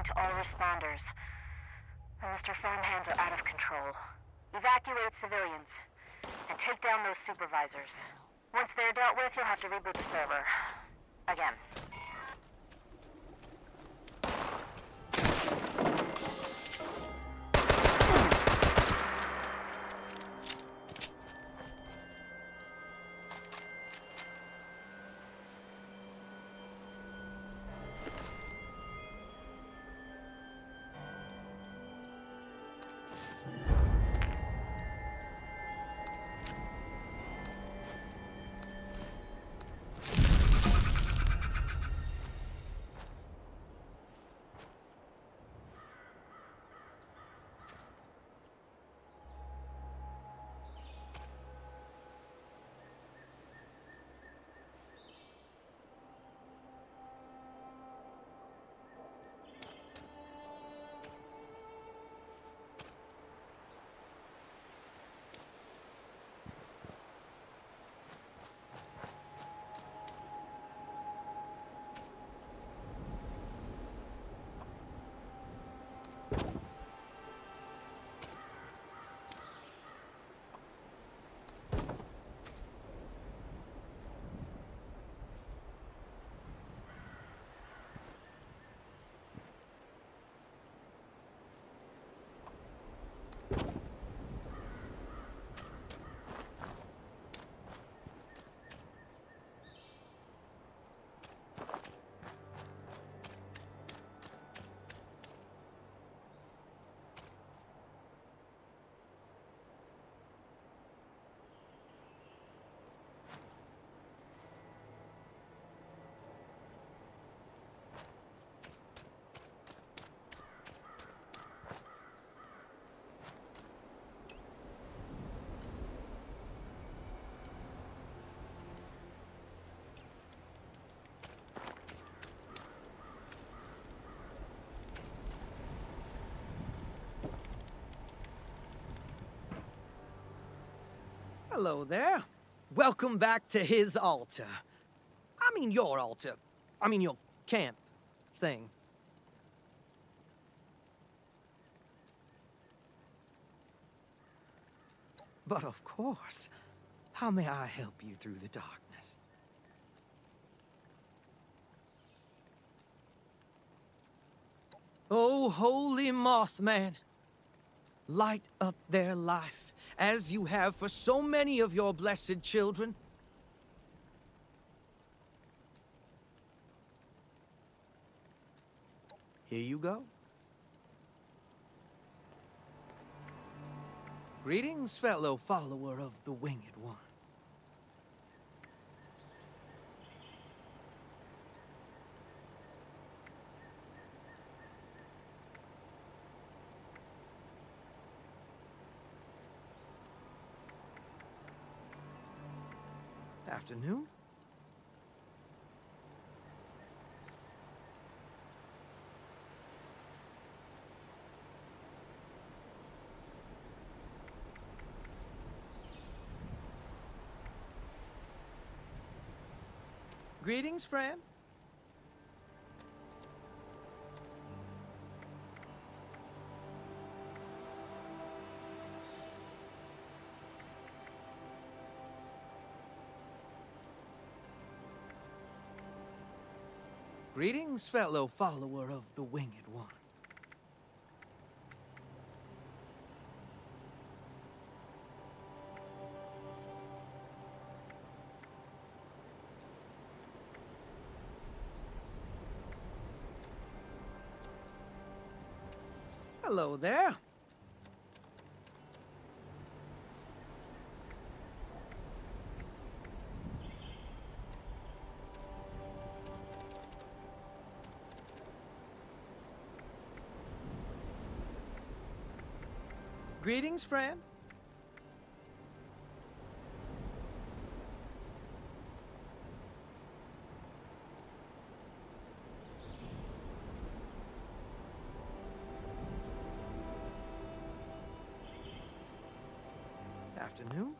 warning to all responders. The Mr. Farmhands are out of control. Evacuate civilians, and take down those supervisors. Once they're dealt with, you'll have to reboot the server. Again. Hello there. Welcome back to his altar. I mean your altar. I mean your camp thing. But of course, how may I help you through the darkness? Oh, holy Mothman, light up their life as you have for so many of your blessed children. Here you go. Greetings, fellow follower of the Winged One. Afternoon? Greetings, friend. Greetings, fellow follower of the Winged One. Hello there. Greetings, friend. Afternoon?